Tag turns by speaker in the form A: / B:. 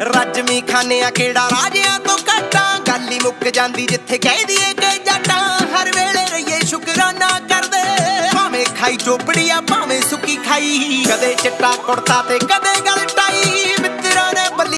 A: ਰਜਮੀ ਖਾਨੇ ਆ ਕਿਹੜਾ ਰਾਜਿਆਂ ਤੋਂ ਘਟਾਂ। ਗੱਲ ਹੀ ਮੁੱਕ ਜਾਂਦੀ ਜਿੱਥੇ ਕਹਿ ਦਈਏ ਕਿ ਜੱਟਾਂ। ਹਰ ਵੇਲੇ ਰਹੀਏ ਸ਼ੁਕਰਾਨਾ ਕਰਦੇ। ਭਾਵੇਂ ਖਾਈ ਚੋਪੜੀ ਆ ਭਾਵੇਂ ਸੁੱਕੀ ਖਾਈ। ਕਦੇ ਚਿੱਟਾ ਕੁੜਤਾ ਤੇ ਕਦੇ